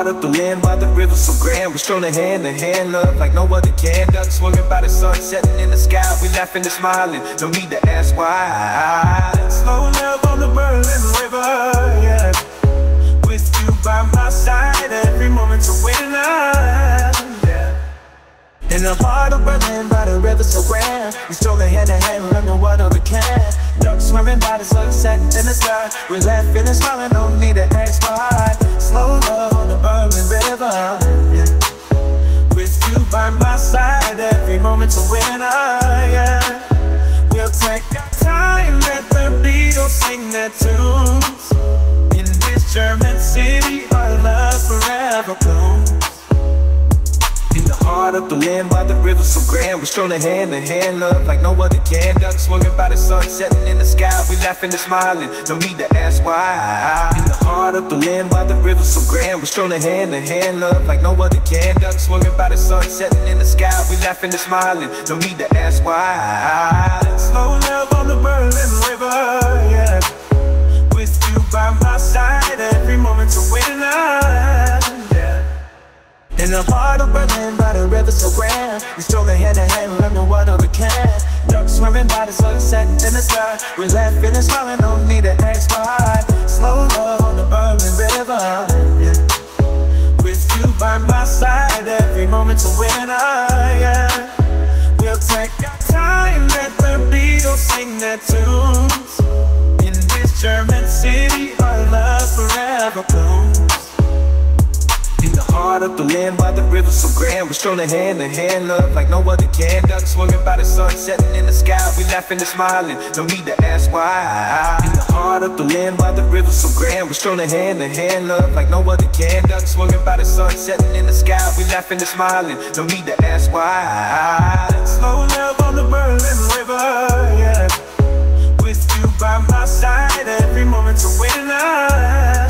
heart of the land by the river so grand We're strolling hand in hand, love like no other can. Ducks swinging by the sun setting in the sky. We laughing and smiling, no need to ask why. Slow love on the Berlin River, yeah. With you by my side, every moment's a winner, yeah. In the heart of Berlin, by the river so grand We strolling hand in hand, love no other can. Ducks swimming by the sunset in the sky. We're laughing and smiling, no need to ask every moment's a winner, ah, yeah. We'll take our time, let the Beatles sing their tunes In this German city, our love forever blooms heart of the land by the river so grand. We're strolling hand in hand, love like no other can. Ducks swinging by the sun setting in the sky. We laughing and smiling, no need to ask why. In the heart of the land by the river so grand. We're strolling hand in hand, love like no other can. Ducks swinging by the sun setting in the sky. We laughing and smiling, no need to ask why. Slow love on the Berlin River, yeah. With you by my side, every moment's a winner, in the heart of Berlin, by the river so grand. We strolling hand in hand, no one other can. Ducks swimming by the sunset in the sky. We're laughing and smiling, no need to ask why. Slow love on the Berlin River, yeah. With you by my side, every moment's a winner, yeah. We'll take our time, let the Beatles sing their tunes. In this German city, our love forever blooms Part of the land by the river so grand. We're strolling hand in hand, love like no other can. Ducks swimming by the sun setting in the sky. We laughing and smiling, no need to ask why. In the heart of the land by the river so grand. We're strolling hand in hand, love like no other can. Ducks swimming by the sun setting in the sky. We laughing and smiling, no need to ask why. Slow love on the Berlin River, yeah. With you by my side every moment's a winner.